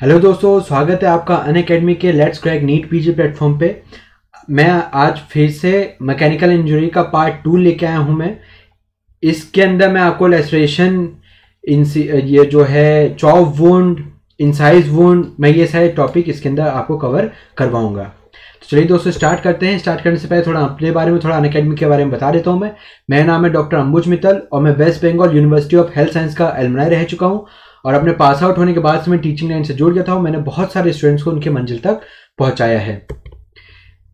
Hello दोस्तों, स्वागत है आपका अन अकेडमी के let's crack NEET PG platform पे। मैं आज फिर से मैकेनिकल इंजरी का पार्ट टू लेके आया हूँ मैं। इसके अंदर मैं आपको लेस्ट्रेशन ये जो है चॉप वुंड इंसाइज वुंड मैं ये सारे टॉपिक इसके अंदर आपको कवर करवाऊँगा। तो चलिए दोस्तों स्टार्ट करते हैं। स्टार्ट करने से पहले थोड़ा अपने बारे में, थोड़ा अन अकेडमी के बारे में बता देता हूँ मैं। मेरा नाम है डॉक्टर अंबुज मित्तल और मैं West Bengal university of health science का एलमनाई रह चुका हूँ। और अपने पास आउट होने के बाद से मैं टीचिंग लाइन से जुड़ गया था और मैंने बहुत सारे स्टूडेंट्स को उनके मंजिल तक पहुँचाया है।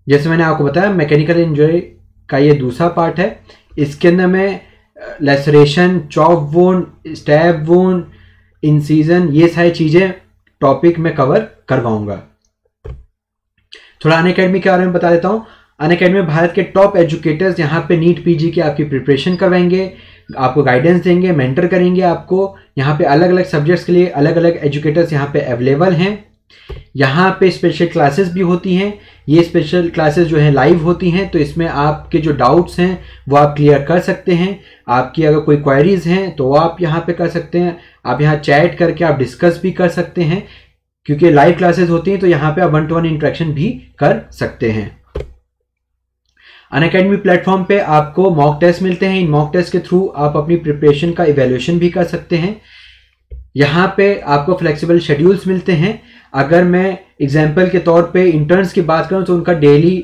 जैसे मैंने आपको बताया मैकेनिकल इंजरी का ये दूसरा पार्ट है। इसके अंदर मैं लेसरेशन चॉप वोन स्टैब वोन इन सीज़न ये सारी चीज़ें टॉपिक में कवर करवाऊँगा। थोड़ा अन अकेडमी के बारे में बता देता हूँ। अन अकेडमी भारत के टॉप एजुकेटर्स यहाँ पे नीट पीजी की आपकी प्रिपरेशन करवाएँगे। आपको गाइडेंस देंगे मेंटर करेंगे आपको। यहाँ पे अलग अलग सब्जेक्ट्स के लिए अलग अलग एजुकेटर्स यहाँ पे अवेलेबल हैं। यहाँ पे स्पेशल क्लासेस भी होती हैं। ये स्पेशल क्लासेस जो हैं लाइव होती हैं तो इसमें आपके जो डाउट्स हैं, वो आप क्लियर कर सकते हैं। आपकी अगर कोई क्वायरीज हैं तो वो आप यहाँ पे कर सकते हैं। आप यहाँ चैट करके आप डिस्कस भी कर सकते हैं। क्योंकि लाइव क्लासेस होती हैं तो यहाँ पे आप वन टू वन इंट्रैक्शन भी कर सकते हैं। अन अकेडमी प्लेटफॉर्म पे आपको मॉक टेस्ट मिलते हैं। इन मॉक टेस्ट के थ्रू आप अपनी प्रिपरेशन का इवेल्यूशन भी कर सकते हैं। यहाँ पे आपको फ्लेक्सिबल शेड्यूल्स मिलते हैं। अगर मैं एग्ज़ाम्पल के तौर पे इंटर्न्स की बात करूँ तो उनका डेली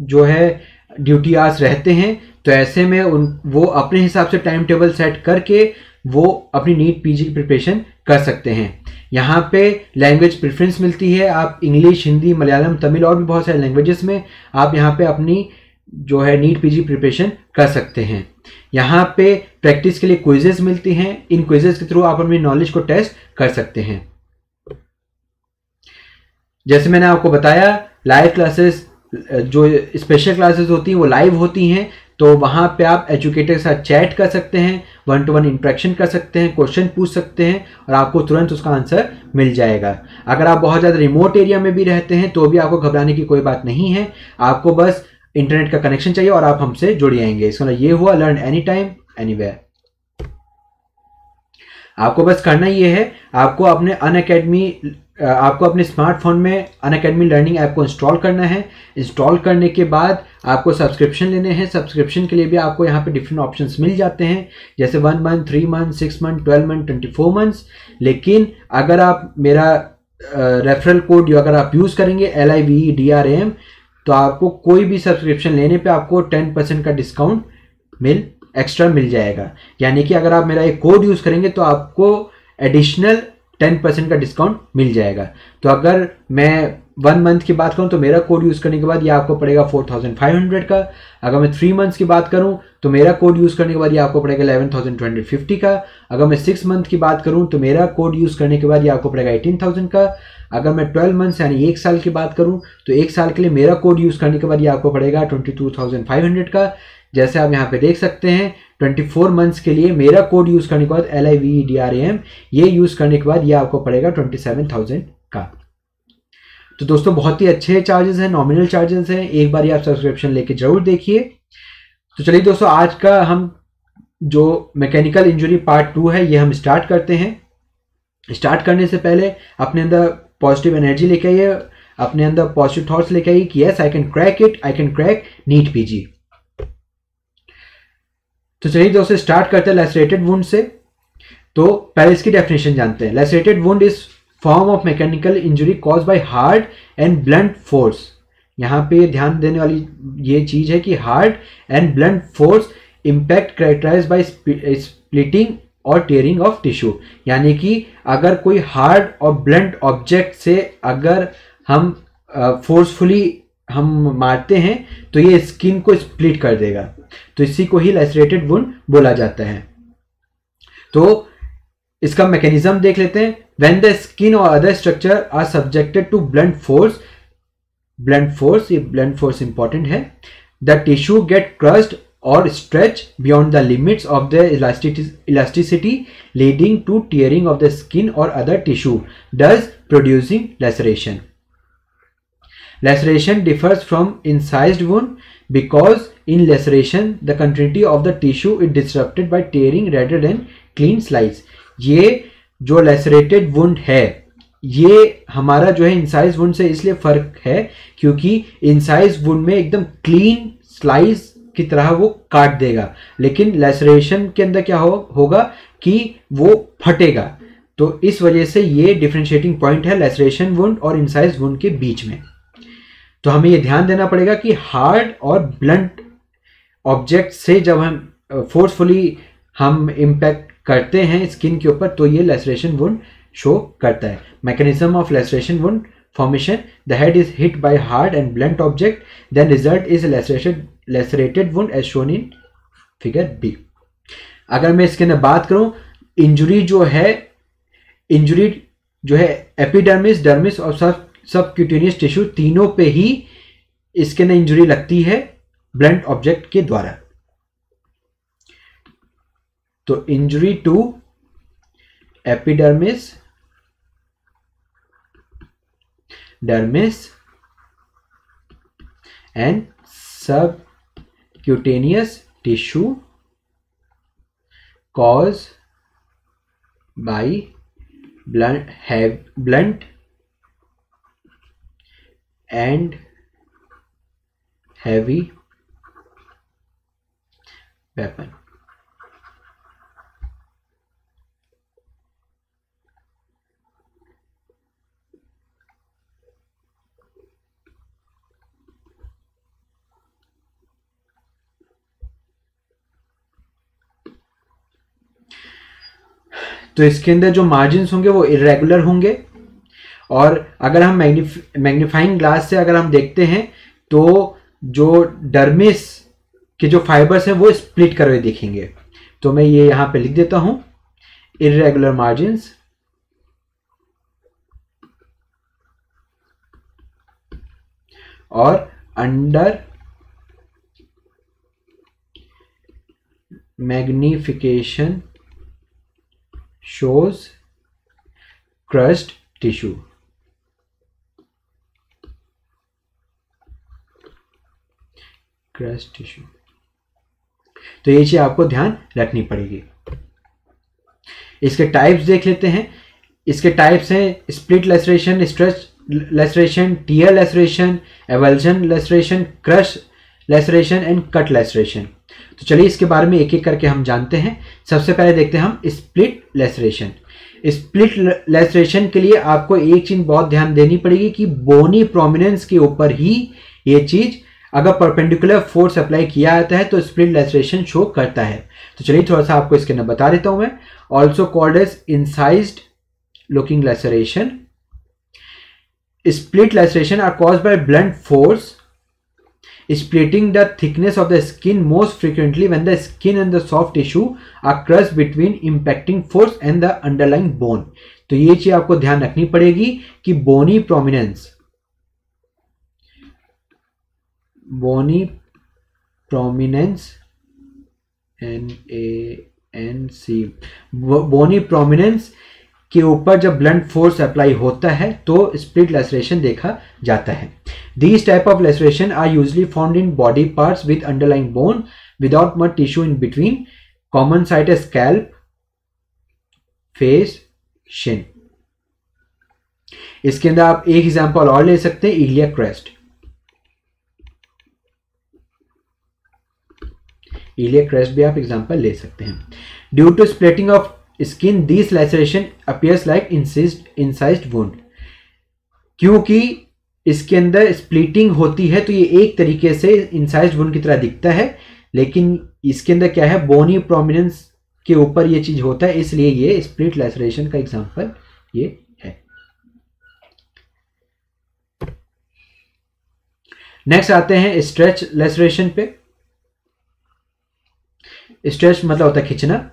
जो है ड्यूटी आवर्स रहते हैं। तो ऐसे में उन, वो अपने हिसाब से टाइम टेबल सेट करके वो अपनी नीट पीजी की प्रिपरेशन कर सकते हैं। यहाँ पे लैंग्वेज प्रेफरेंस मिलती है। आप इंग्लिश हिंदी मलयालम तमिल और भी बहुत सारे लैंग्वेजेस में आप यहाँ पे अपनी जो है नीट पीजी प्रिपरेशन कर सकते हैं। यहाँ पे प्रैक्टिस के लिए क्विजेस मिलती हैं। इन क्विजेस के थ्रू आप अपनी नॉलेज को टेस्ट कर सकते हैं। जैसे मैंने आपको बताया लाइव क्लासेस जो स्पेशल क्लासेस होती हैं, वो लाइव होती हैं। तो वहाँ पे आप एजुकेटर के साथ चैट कर सकते हैं वन टू वन इंट्रैक्शन कर सकते हैं क्वेश्चन पूछ सकते हैं और आपको तुरंत उसका आंसर मिल जाएगा। अगर आप बहुत ज़्यादा रिमोट एरिया में भी रहते हैं तो भी आपको घबराने की कोई बात नहीं है। आपको बस इंटरनेट का कनेक्शन चाहिए और आप हमसे जुड़ जाएँगे। इसका मतलब ये हुआ लर्न एनी टाइम एनी आपको बस करना ये है, आपको अपने अन अकेडमी आपको अपने स्मार्टफ़ोन में अन अकेडमी लर्निंग ऐप को इंस्टॉल करना है। इंस्टॉल करने के बाद आपको सब्सक्रिप्शन लेने हैं। सब्सक्रिप्शन के लिए भी आपको यहाँ पे डिफरेंट ऑप्शंस मिल जाते हैं। जैसे one month three month six month twelve month twenty four months लेकिन अगर आप मेरा रेफरल कोड अगर आप यूज़ करेंगे L I V D R M तो आपको कोई भी सब्सक्रिप्शन लेने पे आपको टेन परसेंट का डिस्काउंट मिल एक्स्ट्रा मिल जाएगा। यानी कि अगर आप मेरा एक कोड यूज़ करेंगे तो आपको एडिशनल टेन परसेंट का डिस्काउंट मिल जाएगा। तो अगर मैं वन मंथ की बात करूँ तो मेरा कोड यूज़ करने के बाद ये आपको पड़ेगा फोर थाउज़ेंड फाइव हंड्रेड का। अगर मैं थ्री मंथ्स की बात करूँ तो मेरा कोड यूज़ करने के बाद ये आपको पड़ेगा eleven thousand two hundred fifty का। अगर मैं सिक्स मंथ की बात करूँ तो मेरा कोड यूज़ करने के बाद ये आपको पड़ेगा एटीन थाउज़ेंड का। अगर मैं ट्वेल्व मंथ्स यानी एक साल की बात करूँ तो एक साल के लिए मेरा कोड यूज़ करने के बाद ये आपको पड़ेगा twenty two thousand five hundred का। जैसे आप यहाँ पे देख सकते हैं ट्वेंटी फोर मंथ्स के लिए मेरा कोड यूज़ करने के बाद L I V D R M ये यूज़ करने के बाद ये आपको पड़ेगा ट्वेंटी सेवन थाउज़ेंड का। तो दोस्तों, बहुत ही अच्छे चार्जेस हैं नॉमिनल चार्जेस हैं। एक बार आप सब्सक्रिप्शन लेके ज़रूर देखिए। तो चलिए दोस्तों, आज का हम जो मैकेनिकल इंजरी पार्ट टू है, ये हम स्टार्ट करते हैं। स्टार्ट करने से पहले अपने अंदर पॉजिटिव एनर्जी लेके आइए, अपने अंदर पॉजिटिव थॉट्स लेके आइए कि yes I can crack it I can crack NEET PG तो चलिए दोस्तों स्टार्ट करते हैं लेसरेटेड वुंड से। तो पहले इसकी डेफिनेशन जानते हैं। Lacerated wound is form of mechanical injury cause by hard and blunt force यहाँ पे ध्यान देने वाली ये चीज़ है कि hard and blunt force impact characterize by splitting और टेयरिंग ऑफ़ टिश्यू यानी कि अगर कोई हार्ड और ब्लंट ऑब्जेक्ट से अगर हम फोर्सफुली uh, हम मारते हैं तो ये स्किन को स्प्लिट कर देगा। तो इसी को ही लेसरेटेड वुंड बोला जाता है। तो इसका मैकेनिज्म देख लेते हैं। when the skin or other structure are subjected to blunt force blunt force if blunt force important hai the tissue get crushed or stretched beyond the limits of the elasticity leading to tearing of the skin or other tissue thus producing laceration. Laceration differs from incised wound because in laceration the continuity of the tissue is disrupted by tearing rather than clean slice ये जो lacerated wound है ये हमारा जो है incise wound से इसलिए फ़र्क है क्योंकि इंसाइज वुंड में एकदम क्लीन स्लाइस की तरह वो काट देगा। लेकिन लेसरेशन के अंदर क्या हो, होगा कि वो फटेगा। तो इस वजह से ये डिफ्रेंशिएटिंग पॉइंट है लेसरेशन वुंड और इंसाइज वुंड के बीच में। तो हमें ये ध्यान देना पड़ेगा कि हार्ड और ब्लंट ऑब्जेक्ट से जब हम फोर्सफुली हम इम्पैक्ट करते हैं स्किन के ऊपर तो ये लेसरेशन वुंड शो करता है। Mechanism of laceration wound formation the head is hit by hard and blunt object then result is laceration lacerated wound as shown in figure B अगर मैं इसके अंदर बात करूँ इंजुरी जो है इंजुरी जो है एपिडर्मिस डर्मिस और सब सब क्यूटेनियस टिश्यू तीनों पे ही इसके अंदर इंजुरी लगती है ब्लंट ऑब्जेक्ट के द्वारा। तो injury to epidermis dermis and subcutaneous tissue cause by blunt have blunt and heavy weapon तो इसके अंदर जो मार्जिन होंगे वो इरेगुलर होंगे। और अगर हम मैग्नीफाइंग ग्लास से अगर हम देखते हैं तो जो डर्मिस के जो फाइबर्स हैं वो स्प्लिट कर हुए दिखेंगे। तो मैं ये यहाँ पे लिख देता हूँ। इरेगुलर मार्जिन और under magnification shows crushed tissue. Crushed tissue तो ये चीज़ आपको ध्यान रखनी पड़ेगी। इसके टाइप्स देख लेते हैं। इसके टाइप्स हैं split laceration stretch laceration tear laceration avulsion laceration crush laceration and cut laceration तो चलिए इसके बारे में एक एक करके हम जानते हैं। सबसे पहले देखते हैं हम स्प्लिट लेसरेशन स्प्लिट लेसरेशन के लिए आपको एक चीज़ बहुत ध्यान देनी पड़ेगी कि बोनी प्रोमिनेंस के ऊपर ही ये चीज़ अगर परपेंडिकुलर फोर्स अप्लाई किया जाता है तो स्प्लिट लेसरेशन शो करता है। तो चलिए थोड़ा सा आपको इसके अंदर बता देता हूँ मैं। Also called as incised looking laceration split laceration are cause by blunt force splitting the thickness of the skin most frequently when the skin and the soft tissue are crush between impacting force and the underline bone तो ये चीज़ आपको ध्यान रखनी पड़ेगी कि bony prominence bony prominence N A N C bony prominence के ऊपर जब ब्लंट फोर्स अप्लाई होता है तो स्प्लिट लेसरेशन देखा जाता है। These type of laceration are usually found in body parts with underlying bone without much tissue in between common site है स्कैल्प फेस शिन इसके अंदर आप एक एग्जांपल और ले सकते हैं इलिया क्रेस्ट इलिया क्रेस्ट भी आप एग्जांपल ले सकते हैं। Due to splitting of skin this laceration appears like incised wound क्योंकि इसके अंदर स्प्लिटिंग होती है तो ये एक तरीके से इंसाइज्ड वुंड की तरह दिखता है, लेकिन इसके अंदर क्या है बोनी प्रोमिनेंस के ऊपर ये चीज़ होता है, इसलिए ये स्प्लिट लेसरेशन का एग्जांपल ये है। नेक्स्ट आते हैं स्ट्रेच लेसरेशन पे। स्ट्रेच मतलब होता है खिंचना।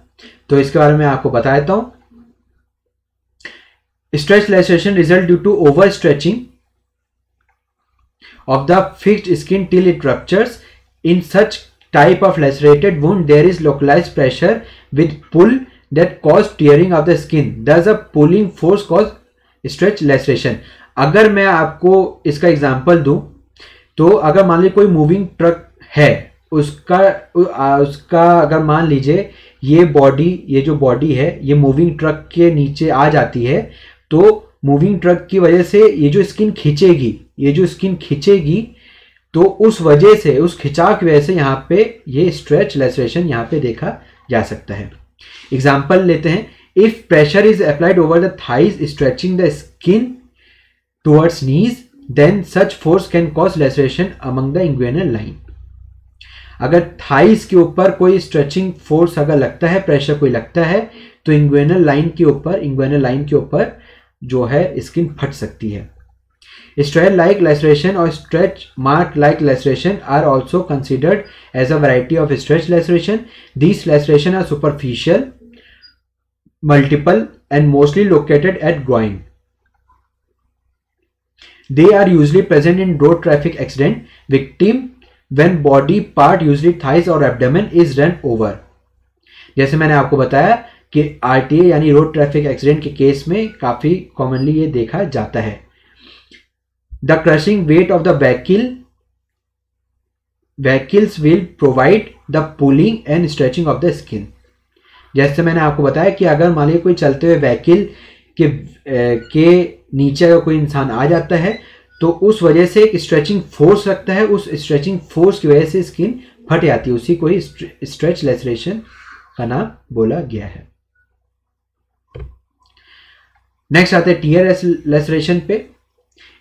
तो इसके बारे में आपको बता देता हूँ। Stretch laceration result due to over stretching of the fix skin till it ruptures in such type of lacerated wound there is localize pressure with pull that cause tearing of the skin thus a pulling force cause stretch laceration अगर मैं आपको इसका example दू तो अगर मान लीजिए कोई मूविंग ट्रक है, उसका उसका अगर मान लीजिए ये बॉडी ये जो बॉडी है, ये मूविंग ट्रक के नीचे आ जाती है तो मूविंग ट्रक की वजह से ये जो स्किन खींचेगी, ये जो स्किन खींचेगी तो उस वजह से, उस खिंचाव की वजह से यहाँ पे ये स्ट्रेच लेसरेशन यहाँ पे देखा जा सकता है। एग्ज़ाम्पल लेते हैं। If pressure is applied over the thighs stretching the skin towards knees then such force can cause laceration among the inguinal line अगर थाइस के ऊपर कोई स्ट्रेचिंग फोर्स अगर लगता है प्रेशर कोई लगता है तो इंग्वेनल लाइन के ऊपर इंग्वेनल लाइन के ऊपर जो है स्किन फट सकती है। Stretch like laceration or stretch mark like laceration are also considered as a variety of stretch laceration these laceration are superficial multiple and mostly located at groin they are usually present in road traffic accident, victim when body part, usually thighs or abdomen, is run over. जैसे मैंने आपको बताया कि R RTA यानी road traffic accident के case में काफ़ी commonly ये देखा जाता है। The crushing weight of the vehicle vehicles will provide the pulling and stretching of the skin जैसे मैंने आपको बताया कि अगर मान लीजिए कोई चलते हुए वैकिल के के नीचे अगर कोई इंसान आ जाता है तो उस वजह से एक स्ट्रेचिंग फोर्स रखता है, उस स्ट्रेचिंग फोर्स की वजह से स्किन फट जाती है। उसी को ही स्ट्रेच लेसरेशन का नाम बोला गया है। नेक्स्ट आते हैं टीयर लेसरेशन पे।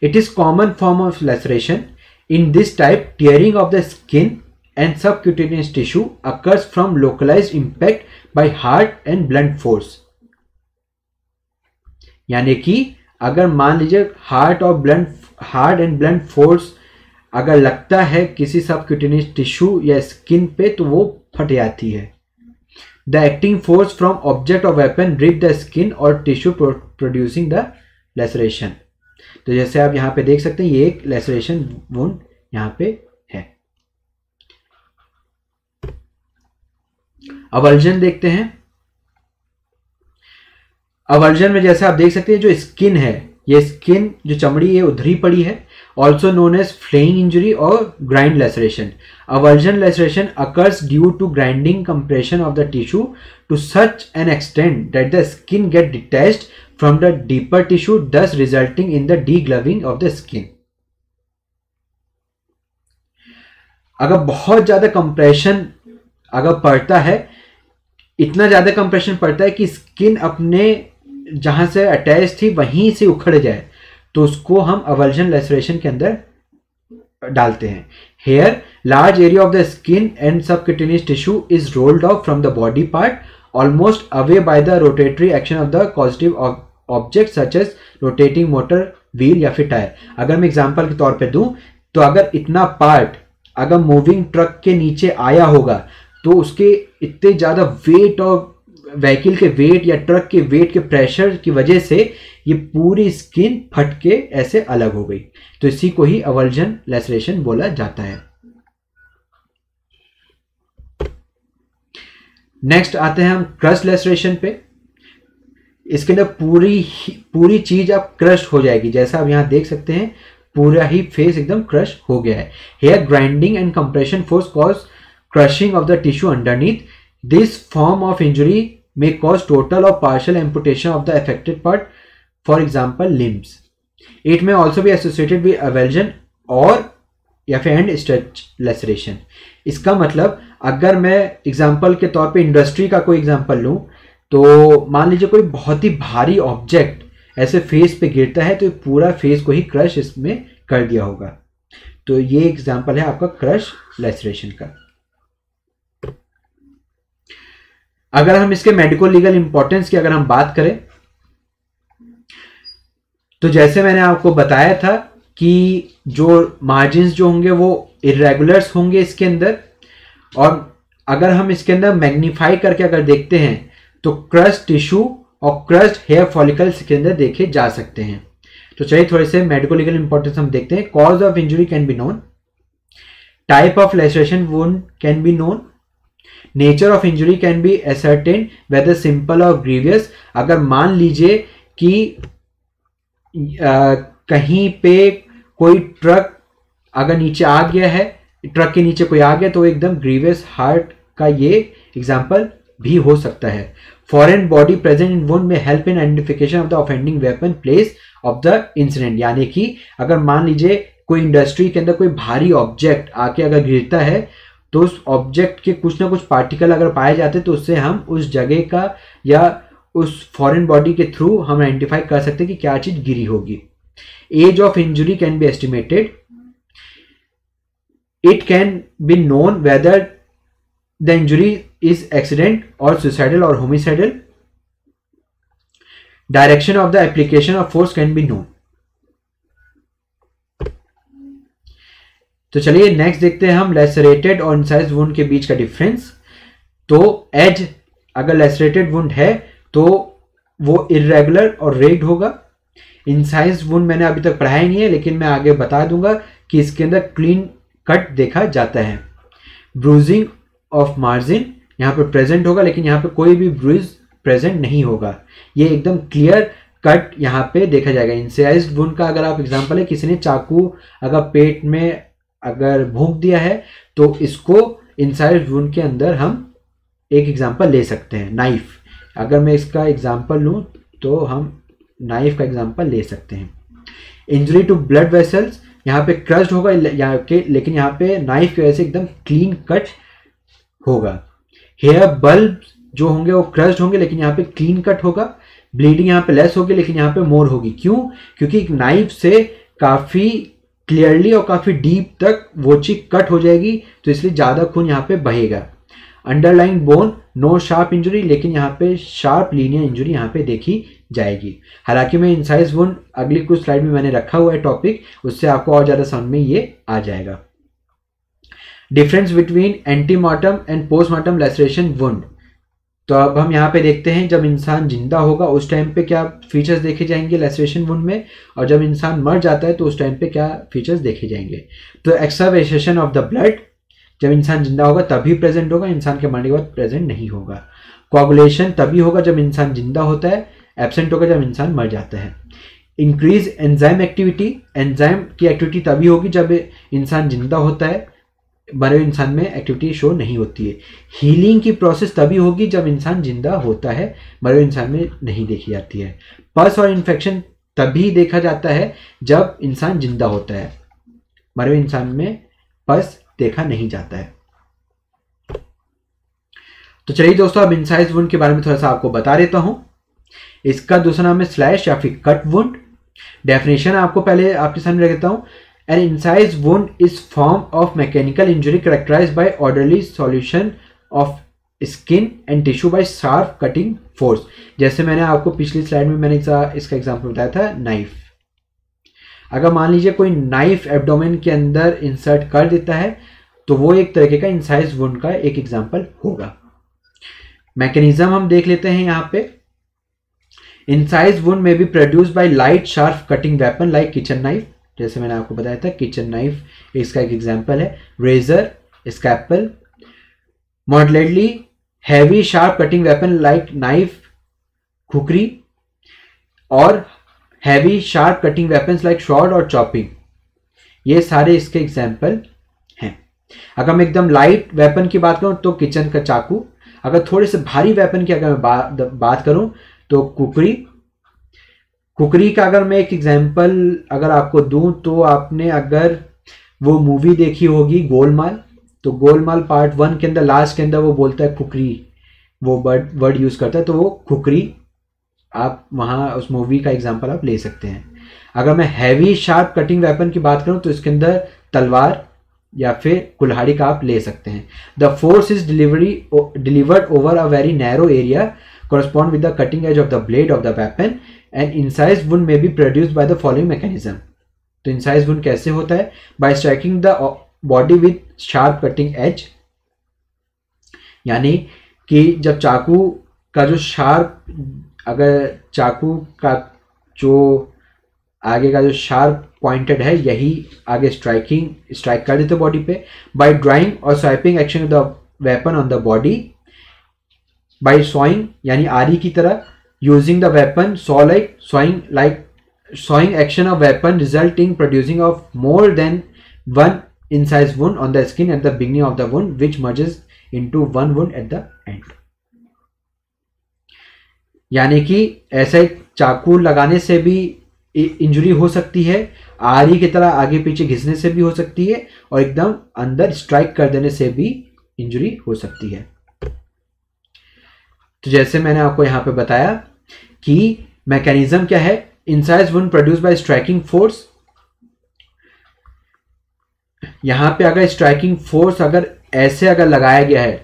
It is common form of laceration in this type tearing of the skin and subcutaneous tissue occurs from localize impact by hard and blunt force यानी कि अगर मान लीजिए हार्ट और blunt hard and blunt force अगर लगता है किसी सब क्यूटिनियस टिश्यू या स्किन पे तो वो फट जाती है। The acting force from object of weapon rip the skin or tissue producing the laceration. तो जैसे आप यहाँ पे देख सकते हैं, ये एक लेसरेशन वुंड यहाँ पे है। अवर्जन देखते हैं। अवर्जन में जैसे आप देख सकते हैं, जो स्किन है ये स्किन जो चमड़ी है उधरी पड़ी है also known as flaying injury or grind laceration avulsion laceration occurs due to grinding compression of the tissue to such an extent that the skin get detached from the deeper tissue thus resulting in the degloving of the skin अगर बहुत ज़्यादा compression अगर पड़ता है, इतना ज़्यादा compression पड़ता है कि स्किन अपने जहाँ से अटैच थी, वहीं से उखड़ जाए तो उसको हम अवर्जन लेसरेशन के अंदर डालते हैं। Here large area of the skin and subcutaneous tissue is rolled off from the body part almost away by the rotatory action of the positive object such as rotating motor wheel या फिर tyre अगर मैं example के तौर पर दूँ तो अगर इतना पार्ट अगर मूविंग ट्रक के नीचे आया होगा तो उसके इतने ज़्यादा वेट और व्हीकल के वेट या ट्रक के वेट के प्रेशर की वजह से ये पूरी स्किन फट के ऐसे अलग हो गई। तो इसी को ही अवर्जन लेसरेशन बोला जाता है। नेक्स्ट आते हैं हम क्रस्ट लेसरेशन पे। इसके अंदर पूरी पूरी चीज़ अब क्रश हो जाएगी। जैसा आप यहाँ देख सकते हैं, पूरा ही फेस एकदम क्रश हो गया है। Here grinding and compression force cause crushing of the tissue underneath. This form of injury may cause total or partial amputation of the affected part, for example, limbs. It may also be associated with avulsion or या फिर and stretch laceration इसका मतलब अगर मैं example के तौर पे industry का कोई एग्ज़ाम्पल लूँ तो मान लीजिए कोई बहुत ही भारी ऑब्जेक्ट ऐसे फेस पे गिरता है तो पूरा फेस को ही क्रश इसमें कर दिया होगा। तो ये एग्ज़ाम्पल है आपका क्रश लेसरेशन का। अगर हम इसके मेडिको लीगल इंपॉर्टेंस की अगर हम बात करें तो जैसे मैंने आपको बताया था कि जो मार्जिन जो होंगे वो इरेगुलर्स होंगे इसके अंदर, और अगर हम इसके अंदर मैग्नीफाई करके अगर देखते हैं तो क्रस्ट टिश्यू और क्रस्ट हेयर फॉलिकल्स के अंदर देखे जा सकते हैं। तो चलिए थोड़े से मेडिको लीगल इंपॉर्टेंस हम देखते हैं। Cause of injury can be known type of laceration wound can be known nature of injury can be ascertain whether simple or grievous अगर मान लीजिए कि आ, कहीं पे कोई ट्रक अगर नीचे आ गया है ट्रक के नीचे कोई आ गया तो एकदम ग्रीवियस हार्ट का ये एग्ज़ाम्पल भी हो सकता है। Foreign body present in wound may help in identification of the offending weapon place of the incident यानी कि अगर मान लीजिए कोई इंडस्ट्री के अंदर कोई भारी ऑब्जेक्ट आके अगर गिरता है तो उस ऑब्जेक्ट के कुछ ना कुछ पार्टिकल अगर पाए जाते तो उससे हम उस जगह का या उस फॉरेन बॉडी के थ्रू हम आइडेंटिफाई कर सकते हैं कि क्या चीज़ गिरी होगी। Age of injury can be estimated it can be known whether the injury is accident or suicidal or homicidal direction of the application of force can be known तो चलिए नेक्स्ट देखते हैं हम लेसरेटेड और इंसाइज वुंड के बीच का difference तो as अगर लेसरेटेड वुंड है तो वो इरेगुलर और रेड होगा. इंसाइज वुंड मैंने अभी तक पढ़ाया नहीं है, लेकिन मैं आगे बता दूँगा कि इसके अंदर क्लीन कट देखा जाता है. ब्रूजिंग ऑफ़ मार्जिन यहाँ पर प्रेजेंट होगा, लेकिन यहाँ पर कोई भी ब्रूज प्रेजेंट नहीं होगा. ये एकदम क्लियर कट यहाँ पे देखा जाएगा. इंसाइज वुंड का अगर आप एग्जांपल है, किसी ने चाकू, अगर पेट में अगर भूख दिया है तो इसको इंसाइड वुंड के अंदर हम एक एग्जांपल ले सकते हैं नाइफ अगर मैं इसका एग्जांपल लूँ तो हम नाइफ का एग्जांपल ले सकते हैं. इंजरी टू ब्लड वेसल्स यहाँ पे क्रस्ट होगा, यहाँ के, लेकिन यहाँ पे नाइफ की वजह से एकदम क्लीन कट होगा. हेयर बल्ब जो होंगे वो क्रस्ट होंगे, लेकिन यहाँ पे क्लीन कट होगा. ब्लीडिंग यहाँ पे लेस होगी, लेकिन यहाँ पे मोर होगी. क्यों? क्योंकि नाइफ से काफ़ी क्लियरली और काफ़ी डीप तक वो चीज़ कट हो जाएगी तो इसलिए ज़्यादा खून यहाँ पे बहेगा। Underline bone no sharp injury लेकिन यहाँ पे शार्प लीनियर इंजुरी यहाँ पे देखी जाएगी। हालाँकि मैं इंसाइज वुंड अगली कुछ स्लाइड में मैंने रखा हुआ है टॉपिक उससे आपको और ज़्यादा समझ में ये आ जाएगा। Difference between antemortem and postmortem laceration wound तो अब हम यहाँ पे देखते हैं जब इंसान ज़िंदा होगा, उस टाइम पे क्या फीचर्स देखे जाएँगे लेसरेशन वुंड में? और जब इंसान मर जाता है तो उस टाइम पे क्या फीचर्स देखे जाएँगे? तो एक्सावेशन ऑफ़ द ब्लड जब इंसान ज़िंदा होगा, तभी प्रेजेंट होगा, इंसान के मरने के बाद प्रेजेंट नहीं होगा। कोगुलेशन तभी होगा जब इंसान ज़िंदा होता है एबसेंट होगा जब इंसान मर जाता है। इंक्रीज एंजाइम एक्टिविटी एंजाइम की एक्टिविटी तभी होगी जब इंसान ज़िंदा होता है। मरे हुए इंसान में एक्टिविटी शो नहीं होती है। हीलिंग की प्रोसेस तभी होगी जब इंसान ज़िंदा होता है मरे हुए इंसान में नहीं देखी जाती है। पस और इन्फेक्शन तभी देखा जाता है जब इंसान ज़िंदा होता है। मरे हुए इंसान में पस देखा नहीं जाता है। तो चलिए दोस्तों, अब इंसाइज वुंड के बारे में थोड़ा सा आपको बता देता हूँ। इसका दूसरा नाम है स्लैश या फिर कट वुंड डेफिनेशन आपको पहले आपके सामने रख देता हूँ। An incised wound is form of mechanical injury characterized by orderly solution of skin and tissue by sharp cutting force जैसे मैंने आपको पिछली स्लाइड में मैंने इसका एग्ज़ाम्पल बताया था नाइफ अगर मान लीजिए कोई नाइफ एब्डोमेन के अंदर इंसर्ट कर देता है तो वो एक तरीके का इंसाइज वुंड का एक एग्जांपल होगा। मैकेनिज्म हम देख लेते हैं यहाँ पे। Incise wound may be produce by light sharp cutting weapon like kitchen knife जैसे मैंने आपको बताया था किचन नाइफ इसका एक एग्ज़ाम्पल है। Razor scalpel moderately heavy sharp cutting weapon like knife khukri or heavy sharp cutting weapons like sword or chopping ये सारे इसके एग्ज़ाम्पल हैं। अगर मैं एकदम लाइट वेपन की बात करूँ तो किचन का चाकू। अगर थोड़े से भारी वेपन की अगर मैं बा, बात करूँ तो कुकरी कुकरी का अगर मैं एक एग्जांपल अगर आपको दूँ तो आपने अगर वो मूवी देखी होगी, गोलमाल। तो गोलमाल पार्ट वन के अंदर लास्ट के अंदर वो बोलता है कुकरी। वो वर्ड वर्ड यूज़ करता है तो वो कुकरी, आप वहाँ उस मूवी का एग्जांपल आप ले सकते हैं। अगर मैं हैवी शार्प कटिंग वेपन की बात करूँ तो इसके अंदर तलवार या फिर कुल्हाड़ी का आप ले सकते हैं। The force is delivery delivered over a very narrow area correspond with the cutting edge of the blade of the weapon and incise wound may be produce by the following mechanism तो incise wound कैसे होता है? By striking the body with sharp cutting edge यानी कि जब चाकू का जो शार्प अगर चाकू का जो आगे का जो शार्प पॉइंटेड है, यही आगे स्ट्राइकिंग स्ट्राइक कर देते बॉडी पे। By drawing or swiping action the weapon on the body by sawing यानी आरी की तरह using the weapon saw like sawing like sawing action of weapon resulting producing of more than one incised wound on the skin at the beginning of the wound which merges into one wound at the end यानी कि ऐसे चाकू लगाने से भी injury हो सकती है आरी की तरह आगे पीछे घिसने से भी हो सकती है और एकदम अंदर स्ट्राइक कर देने से भी इंजरी हो सकती है तो जैसे मैंने आपको यहाँ पे बताया कि मैकेनिज्म क्या है? Incise wound produce by striking force यहाँ पे अगर स्ट्राइकिंग फोर्स अगर ऐसे अगर लगाया गया है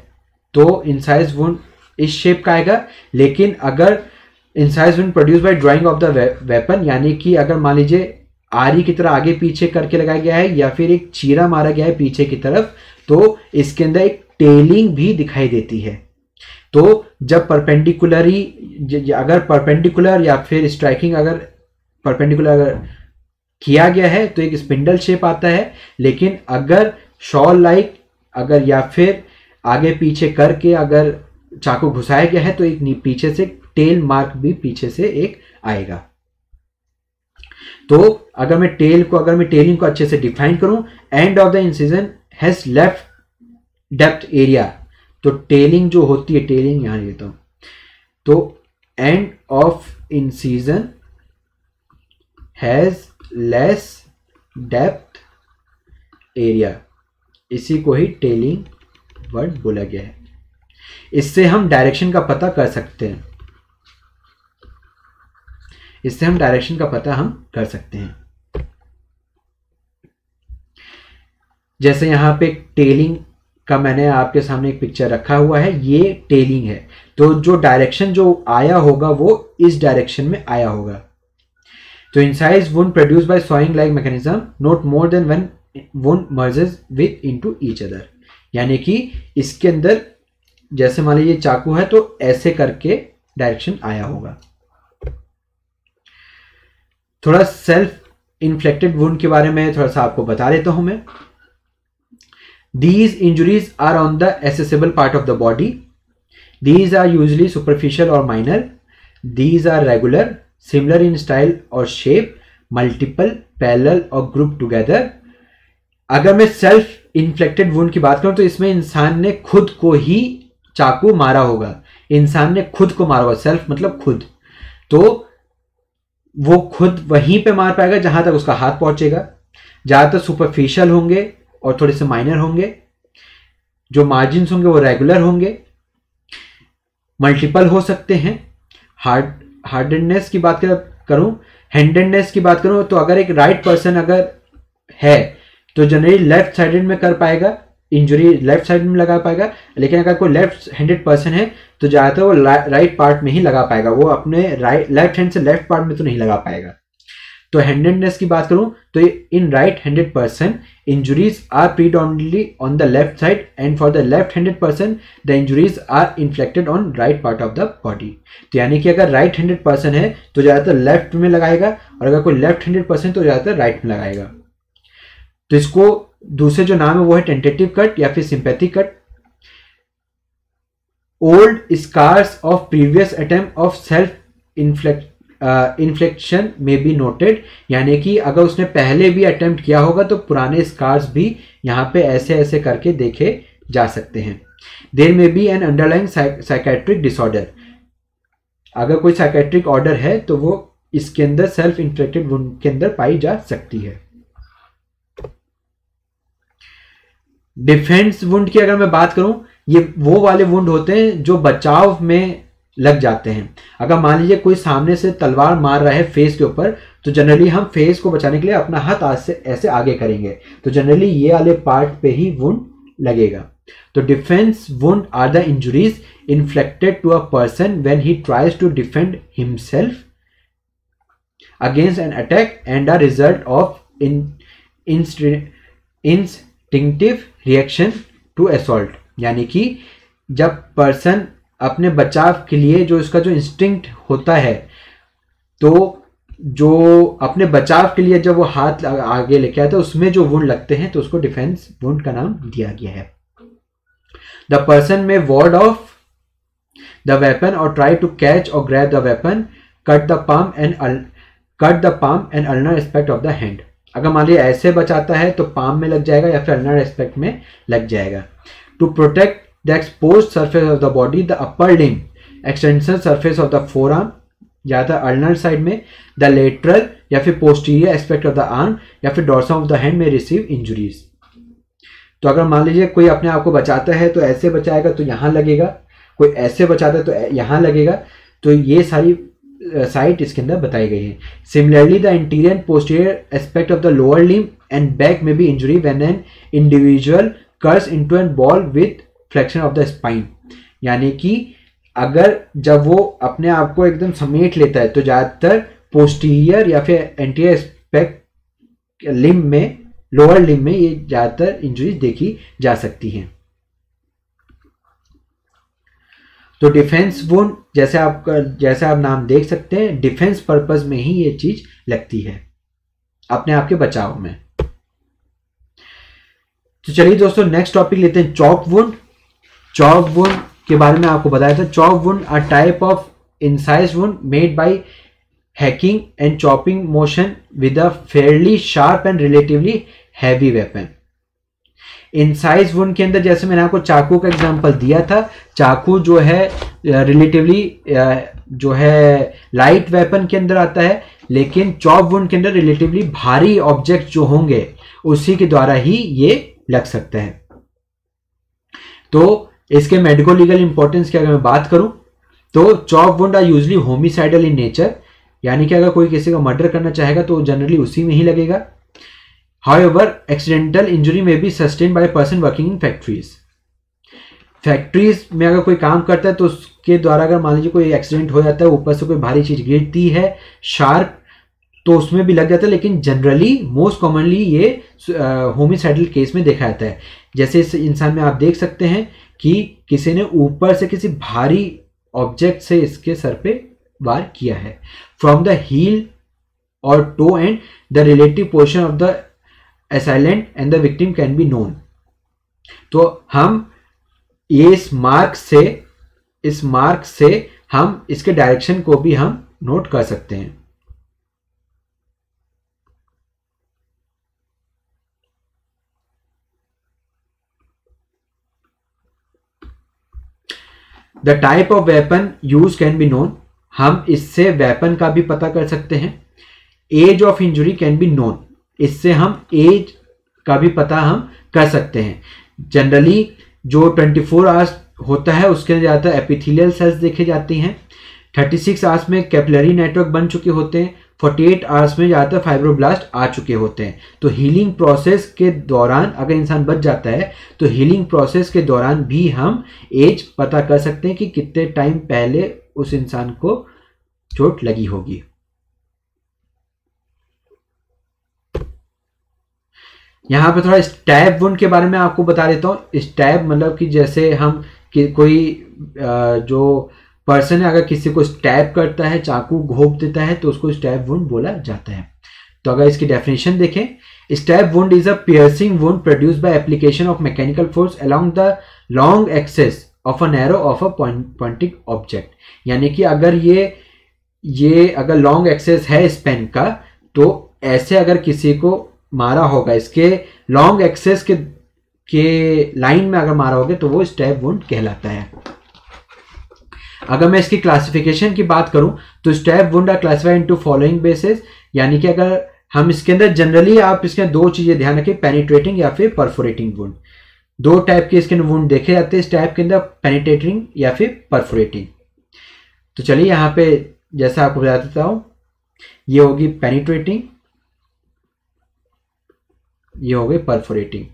तो इंसाइज वुंड इस शेप का आएगा। लेकिन अगर incise wound produce by drawing of the weapon यानी कि अगर मान लीजिए आरी की तरह आगे पीछे करके लगाया गया है या फिर एक चीरा मारा गया है पीछे की तरफ़ तो इसके अंदर एक टेलिंग भी दिखाई देती है। तो जब परपेंडिकुलरी अगर परपेंडिकुलर या फिर स्ट्राइकिंग अगर परपेंडिकुलर अगर किया गया है तो एक स्पिंडल शेप आता है। लेकिन अगर शॉल लाइक अगर या फिर आगे पीछे करके अगर चाकू घुसाया गया है तो एक पीछे से टेल मार्क भी पीछे से एक आएगा। तो अगर मैं टेल को, अगर मैं टेलिंग को अच्छे से डिफाइन करूँ end of the incision has left depth area तो टेलिंग जो होती है टेलिंग यहाँ लेता हूँ। तो end of incision has less depth area इसी को ही टेलिंग वर्ड बोला गया है। इससे हम डायरेक्शन का पता कर सकते हैं। इससे हम डायरेक्शन का पता हम कर सकते हैं। जैसे यहाँ पे टेलिंग का मैंने आपके सामने एक पिक्चर रखा हुआ है, ये टेलिंग है। तो जो डायरेक्शन जो आया होगा, वो इस डायरेक्शन में आया होगा। तो incise wound produce by sawing like mechanism not more than when wound merges with into each other यानी कि इसके अंदर, जैसे मान लीजिए चाकू है तो ऐसे करके डायरेक्शन आया होगा। थोड़ा सेल्फ इन्फ्लेक्टेड वुंड के बारे में थोड़ा सा आपको बता देता हूँ मैं। These injuries are on the accessible part of the body these are usually superficial or minor these are regular similar in style और shape multiple parallel or group together अगर मैं सेल्फ इन्फ्लेक्टेड वुंड की बात करूँ तो इसमें इंसान ने खुद को ही चाकू मारा होगा। इंसान ने खुद को मारा होगा। सेल्फ मतलब खुद। तो वो खुद वहीं पे मार पाएगा जहाँ तक उसका हाथ पहुंचेगा। ज़्यादातर सुपरफिशियल होंगे और थोड़े से माइनर होंगे। जो मार्जिन होंगे वो रेगुलर होंगे। मल्टीपल हो सकते हैं। हार्ड हार्डेडनेस की बात करूँ हैंडेडनेस की बात करूँ तो अगर एक राइट right पर्सन अगर है तो जनरली लेफ़्ट साइडेड में कर पाएगा इंजरी लेफ़्ट साइड में लगा पाएगा, लेकिन अगर कोई लेफ़्ट हैंडेड पर्सन है तो ज़्यादातर वो राइट पार्ट में ही लगा पाएगा, वो अपने राइट लेफ़्ट हैंड से लेफ़्ट पार्ट में तो नहीं लगा पाएगा। तो हैंडेडनेस की बात करूँ तो in right handed person injuries are predominantly on the left side and for the left handed person the injuries are inflected on right part of the body तो यानी कि अगर राइट हैंडेड पर्सन है तो ज़्यादातर लेफ़्ट में लगाएगा और अगर कोई लेफ़्ट हैंडेड पर्सन तो ज़्यादातर राइट में लगाएगा। तो इसको दूसरे जो नाम है, वो है टेंटेटिव कट या फिर sympathetic cut old scars of previous attempt of self inflect inflection में बी नोटेड यानी कि अगर उसने पहले भी अटेम्प्ट किया होगा तो पुराने स्कार्स भी यहाँ पे ऐसे ऐसे करके देखे जा सकते हैं। There may be an underlying psychiatric disorder अगर कोई साइकेट्रिक ऑर्डर है तो वो इसके अंदर सेल्फ इन्फ्लेक्टेड के अंदर पाई जा सकती है। डिफेंस वुंड की अगर मैं बात करूँ, ये वो वाले वुंड होते हैं जो बचाव में लग जाते हैं। अगर मान लीजिए कोई सामने से तलवार मार रहा है फेस के ऊपर तो जनरली हम फेस को बचाने के लिए अपना हाथ आज से ऐसे आगे करेंगे। तो जनरली ये वाले पार्ट पे ही वुंड लगेगा। तो defence wound are the injuries inflected to a person when he tries to defend himself against an attack and a result of in instinctive reaction to assault यानी कि जब पर्सन अपने बचाव के लिए जो इसका जो इंस्टिंक्ट होता है तो जो अपने बचाव के लिए जब वो हाथ आगे लेके आता है उसमें जो वुंड लगते हैं तो उसको डिफेंस वुंड का नाम दिया गया है। The person may ward off the weapon और ट्राई टू कैच और grab the weapon cut the palm and cut the palm and ulnar aspect of the hand अगर मान लिया ऐसे बचाता है तो पाम में लग जाएगा या फिर अल्नर एस्पेक्ट में लग जाएगा। To protect the expose surface of the body the upper limb extension surface of the forearm ज़्यादातर अर्नर साइड में द लेटरल या फिर posterior aspect of the arm या फिर डॉर्सम ऑफ़ द हैंड में रिसीव इंजुरीज तो अगर मान लीजिए कोई अपने आप को बचाता है तो ऐसे बचाएगा तो यहाँ लगेगा। कोई ऐसे बचाता है तो यहाँ लगेगा। तो ये सारी साइट इसके अंदर बताई गई है। Similarly the interior posterior aspect of the lower limb and back में भी injury when an individual curls into an ball with flexion of the spine. यानी कि अगर जब वो अपने आप को एकदम समेट लेता है तो ज़्यादातर पोस्टीरियर या फिर एंटीरियर एस्पेक्ट लिम में लोअर लिम में ये ज़्यादातर इंजरीज देखी जा सकती हैं। तो डिफेंस वुंड जैसे आप जैसे आप नाम देख सकते हैं डिफेंस पर्पज में ही ये चीज़ लगती है, अपने आप के बचाव में। तो चलिए दोस्तों नेक्स्ट टॉपिक लेते हैं चॉप वुंड चॉप वुंड के बारे में आपको बताया था। Chop wound a type of incised wound made by hacking and chopping motion with a fairly sharp and relatively heavy weapon incised wound के अंदर जैसे मैंने आपको चाकू का एग्जांपल दिया था, चाकू जो है रिलेटिवली जो है लाइट वेपन के अंदर आता है, लेकिन चॉप वुंड के अंदर रिलेटिवली भारी ऑब्जेक्ट जो होंगे, उसी के द्वारा ही ये लग सकते हैं। तो इसके मेडिको लीगल इंपॉर्टेंस की अगर मैं बात करूँ तो chop wound are usually homicidal in nature यानी कि अगर कोई किसी का मर्डर करना चाहेगा तो जनरली उसी में ही लगेगा However, injury may be sustained by a person working in factories. Factories में अगर कोई काम करता है तो उसके द्वारा अगर मान लीजिए कोई एक्सीडेंट हो जाता है ऊपर से कोई भारी चीज़ गिरती है शार्प तो उसमें भी लग जाता है, लेकिन जनरली मोस्ट कॉमनली ये होमिसाइडल केस में देखा जाता है। जैसे इस इंसान में आप देख सकते हैं कि किसी ने ऊपर से किसी भारी ऑब्जेक्ट से इसके सर पे वार किया है। फ्रॉम द हील और toe and the relative portion of the assailant and the victim can be known तो हम ये इस मार्क से, इस मार्क से हम इसके डायरेक्शन को भी हम नोट कर सकते हैं। The type of weapon use can be known हम इससे वेपन का भी पता कर सकते हैं। Age of injury can be known इससे हम एज का भी पता हम कर सकते हैं। जनरली जो 24 फोर आवर्स होता है, उसके ज़्यादातर एपिथिलियल सेल्स देखे जाती हैं। 36 आवर्स में कैपलरी नेटवर्क बन चुके होते हैं। 48 आवर्स में ज़्यादातर फाइब्रोब्लास्ट आ चुके होते हैं। तो हीलिंग प्रोसेस के दौरान अगर इंसान बच जाता है तो हीलिंग प्रोसेस के दौरान भी हम एज पता कर सकते हैं कि कितने टाइम पहले उस इंसान को चोट लगी होगी। यहाँ पे थोड़ा स्टैब वुंड के बारे में आपको बता देता हूँ। स्टैब मतलब कि जैसे हम कि कोई जो पर्सन है अगर किसी को स्टैब करता है, चाकू घोप देता है तो उसको स्टैब वुंड बोला जाता है। तो अगर इसकी डेफिनेशन देखें stab wound is a piercing wound produce by application of mechanical force along the long axis of a narrow of a pointing object यानी कि अगर ये ये अगर लॉन्ग एक्सेस है इस पेन का तो ऐसे अगर किसी को मारा होगा, इसके लॉन्ग एक्सेस के के लाइन में अगर मारा होगा तो वो स्टेप वुंड कहलाता है। अगर मैं इसकी क्लासिफिकेशन की बात करूँ तो stab wound are classified into following basis यानी कि अगर हम इसके अंदर जनरली आप इसके दो चीज़ें ध्यान रखें पेनिट्रेटिंग या फिर परफोरेटिंग वुंड दो टाइप के इसके वुंड देखे जाते हैं, इस टाइप के अंदर पेनिट्रेटिंग या फिर परफोरेटिंग तो चलिए यहाँ पे जैसा आपको बता देता हूँ, ये होगी पेनिट्रेटिंग ये हो गई परफोरेटिंग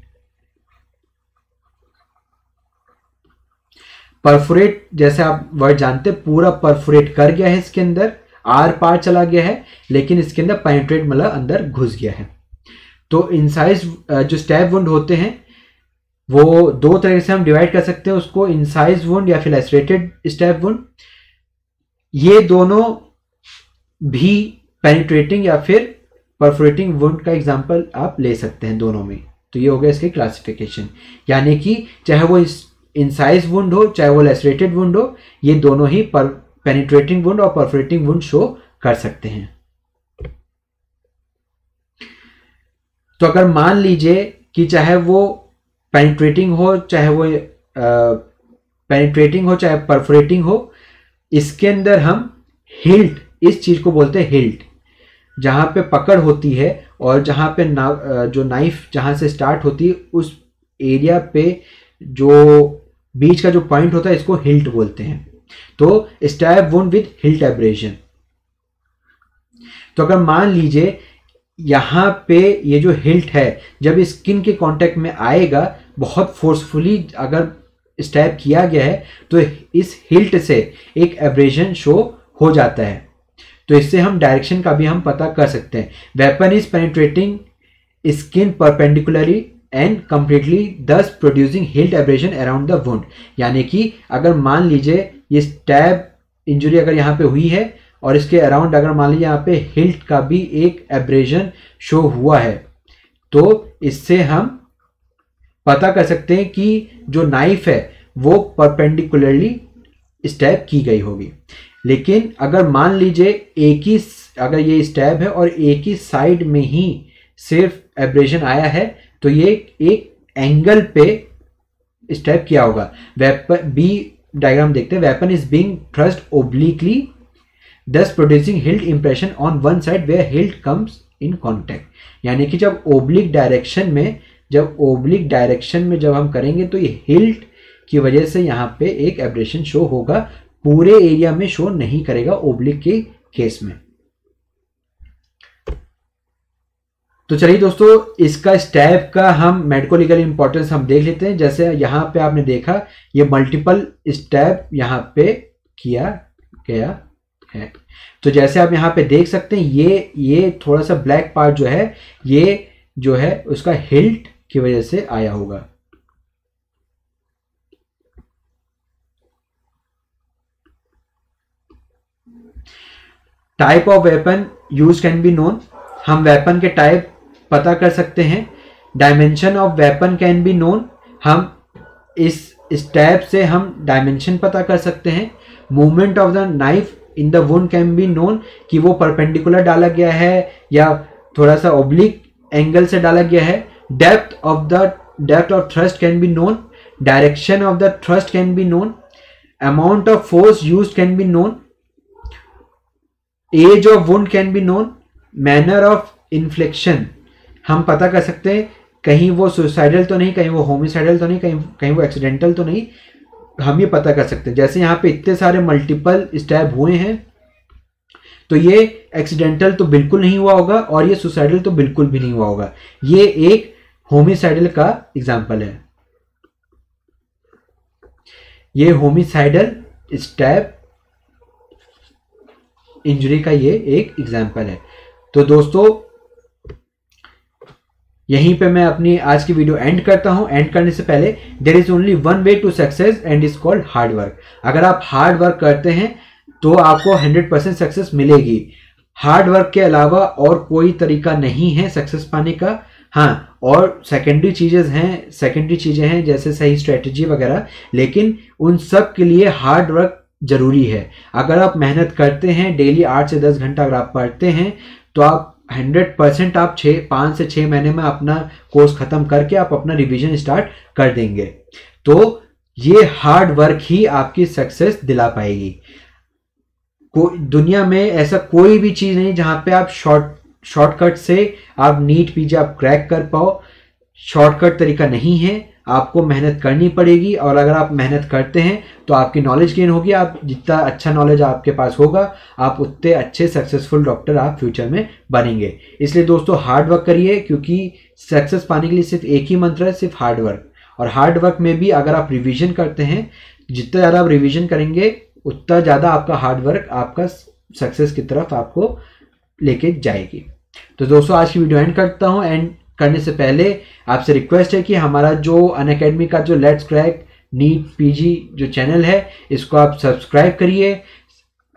परफोरेट जैसे आप वर्ड जानते हैं, पूरा परफोरेट कर गया है इसके अंदर आर पार चला गया है, लेकिन इसके अंदर पेनिट्रेट मतलब अंदर घुस गया है। तो इनसाइज जो स्टैब वुंड होते हैं, वो दो तरह से हम डिवाइड कर सकते हैं, उसको इनसाइज वुंड या फिर एसरेटेड स्टैब वुंड ये दोनों भी पेनिट्रेटिंग या फिर परफोरेटिंग वुंड का एग्ज़ाम्पल आप ले सकते हैं दोनों में। तो ये हो गया इसके क्लासिफिकेशन यानी कि चाहे वो इस इनसाइज वुंड हो चाहे वो लेसरेटेड वुंड हो ये दोनों ही पर पेनिट्रेटिंग वुंड और परफोरेटिंग वुंड शो कर सकते हैं। तो अगर मान लीजिए कि चाहे वो पेनिट्रेटिंग हो चाहे वो पेनिट्रेटिंग हो चाहे परफोरेटिंग हो इसके अंदर हम हिल्ट इस चीज़ को बोलते हैं हिल्ट जहाँ पे पकड़ होती है और जहाँ पे ना, जो नाइफ जहाँ से स्टार्ट होती है उस एरिया पे जो बीच का जो पॉइंट होता है, इसको हिल्ट बोलते हैं। तो stab wound with hilt abrasion तो अगर मान लीजिए, यहाँ पे ये जो हिल्ट है, जब स्किन के कांटेक्ट में आएगा, बहुत फोर्सफुली अगर स्टैब किया गया है तो इस हिल्ट से एक एब्रेशन शो हो जाता है। तो इससे हम डायरेक्शन का भी हम पता कर सकते हैं। Weapon is penetrating skin perpendicularly and completely thus producing hilt abrasion around the wound यानी कि अगर मान लीजिए ये स्टैब इंजुरी अगर यहाँ पे हुई है और इसके अराउंड अगर मान लीजिए यहाँ पे हिल्ट का भी एक एब्रेशन शो हुआ है तो इससे हम पता कर सकते हैं कि जो नाइफ है वो परपेंडिकुलरली स्टैब की गई होगी। लेकिन अगर मान लीजिए एक ही, अगर ये स्टैब है और एक ही साइड में ही सिर्फ़ एब्रेशन आया है तो ये एक एंगल पे स्टैब किया होगा। वेपन बी डायग्राम देखते हैं। Weapon is being thrust obliquely thus producing hilt impression on one side where hilt comes in contact यानी कि जब ओब्लिक डायरेक्शन में, जब ओब्लिक डायरेक्शन में जब हम करेंगे तो ये हिल्ट की वजह से यहाँ पे एक एब्रेशन शो होगा। पूरे एरिया में शो नहीं करेगा ओब्लिक के केस में। तो चलिए दोस्तों, इसका स्टैप का हम मेडिको लीगल इंपॉर्टेंस हम देख लेते हैं। जैसे यहाँ पे आपने देखा, ये मल्टीपल स्टैप यहाँ पे किया गया है। तो जैसे आप यहाँ पे देख सकते हैं, ये ये थोड़ा सा ब्लैक पार्ट जो है, ये जो है, उसका हिल्ट की वजह से आया होगा। Type of weapon use can be known हम वेपन के टाइप पता कर सकते हैं। Dimension of weapon can be known हम इस स्टेप से हम डायमेंशन पता कर सकते हैं। Movement of the knife in the wound can be known कि वो परपेंडिकुलर डाला गया है या थोड़ा सा ओब्लिक एंगल से डाला गया है। Depth of the depth of thrust can be known direction of the thrust can be known amount of force use can be known age of wound can be known manner of inflection हम पता कर सकते हैं, कहीं वो suicidal तो नहीं, कहीं वो होमिसाइडल तो नहीं, कहीं कहीं वो एक्सीडेंटल तो नहीं, हम ये पता कर सकते हैं। जैसे यहाँ पे इतने सारे मल्टीपल स्टैब हुए हैं तो ये एक्सीडेंटल तो बिल्कुल नहीं हुआ होगा और ये सुसाइडल तो बिल्कुल भी नहीं हुआ होगा। ये एक होमिसाइडल का एग्ज़ाम्पल है। ये होमिसाइडल स्टैब इंजरी का ये एक एग्ज़ाम्पल है। तो दोस्तों यहीं पे मैं अपनी आज की वीडियो एंड करता हूँ। एंड करने से पहले there is only one way to success and is called hard work अगर आप हार्ड वर्क करते हैं तो आपको 100 परसेंट सक्सेस मिलेगी। हार्ड वर्क के अलावा और कोई तरीका नहीं है सक्सेस पाने का। हाँ और सेकेंडरी चीज़ें हैं सेकेंडरी चीज़ें हैं, जैसे सही स्ट्रेटजी वगैरह, लेकिन उन सब के लिए हार्ड वर्क ज़रूरी है। अगर आप मेहनत करते हैं डेली आठ से दस घंटा अगर आप पढ़ते हैं तो आप हंड्रेड परसेंट आप छः पाँच से छः महीने में अपना कोर्स ख़त्म करके आप अपना रिवीजन स्टार्ट कर देंगे। तो ये हार्ड वर्क ही आपकी सक्सेस दिला पाएगी। को, दुनिया में ऐसा कोई भी चीज़ नहीं जहाँ पे आप शॉर्ट, शॉर्टकट से आप नीट पीजे आप क्रैक कर पाओ। शॉर्टकट तरीका नहीं है। आपको मेहनत करनी पड़ेगी और अगर आप मेहनत करते हैं तो आपकी नॉलेज गेन होगी। आप जितना अच्छा नॉलेज आपके पास होगा, आप उतने अच्छे सक्सेसफुल डॉक्टर आप फ्यूचर में बनेंगे। इसलिए दोस्तों हार्ड वर्क करिए, क्योंकि सक्सेस पाने के लिए सिर्फ़ एक ही मंत्र है, सिर्फ़ हार्ड वर्क और हार्ड वर्क में भी अगर आप रिविजन करते हैं, जितना ज़्यादा आप रिविजन करेंगे, उतना ज़्यादा आपका हार्ड वर्क आपका सक्सेस की तरफ़ आपको लेके जाएगी। तो दोस्तों, आज की वीडियो एंड करता हूँ एंड करने से पहले आपसे रिक्वेस्ट है कि हमारा जो अन का जो लेट्स क्रैक नीट पीजी जो चैनल है, इसको आप सब्सक्राइब करिए।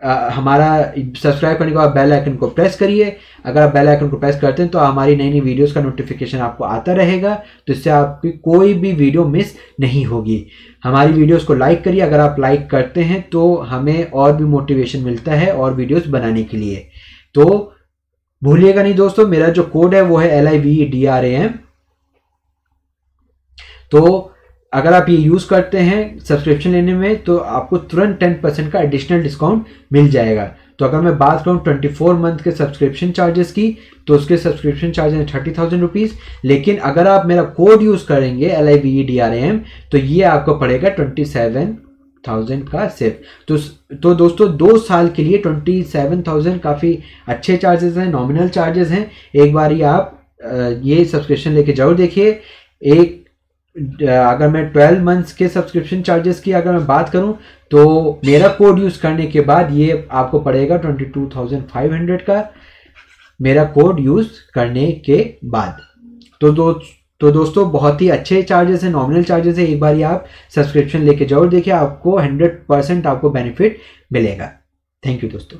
हमारा सब्सक्राइब करने के बाद बेल आइकन को प्रेस करिए। अगर आप बेल आइकन को प्रेस करते हैं तो हमारी नई नई वीडियोस का नोटिफिकेशन आपको आता रहेगा तो इससे आपकी कोई भी वीडियो मिस नहीं होगी। हमारी वीडियोस को लाइक करिए। अगर आप लाइक करते हैं तो हमें और भी मोटिवेशन मिलता है और वीडियोस बनाने के लिए। तो भूलिएगा नहीं दोस्तों, मेरा जो कोड है वो है L I V D R A M तो अगर आप ये यूज़ करते हैं सब्सक्रिप्शन लेने में तो आपको तुरंत टेन परसेंट का एडिशनल डिस्काउंट मिल जाएगा। तो अगर मैं बात करूँ ट्वेंटी फोर मंथ के सब्सक्रिप्शन चार्जेस की तो उसके सब्सक्रिप्शन चार्जेस हैं थर्टी थाउज़ेंड रुपीज़ लेकिन अगर आप मेरा कोड यूज़ करेंगे L I V D R M तो ये आपको पड़ेगा ट्वेंटी सेवन थाउज़ेंड का सिर्फ़। तो तो दोस्तों दो साल के लिए ट्वेंटी सेवन थाउज़ेंड काफ़ी अच्छे चार्जेस हैं नॉमिनल चार्जेस हैं। एक बार ये आप ये सब्सक्रिप्शन लेके ज़रूर देखिए। एक अगर मैं 12 मंथ्स के सब्सक्रिप्शन चार्जेस की अगर मैं बात करूँ तो मेरा कोड यूज़ करने के बाद ये आपको पड़ेगा 22,500 का मेरा कोड यूज़ करने के बाद। तो दो तो दोस्तों, बहुत ही अच्छे चार्जेस हैं नॉमिनल चार्जेस है। एक बार आप सब्सक्रिप्शन लेके ज़रूर देखिए, आपको 100 परसेंट आपको बेनिफिट मिलेगा। थैंक यू दोस्तों।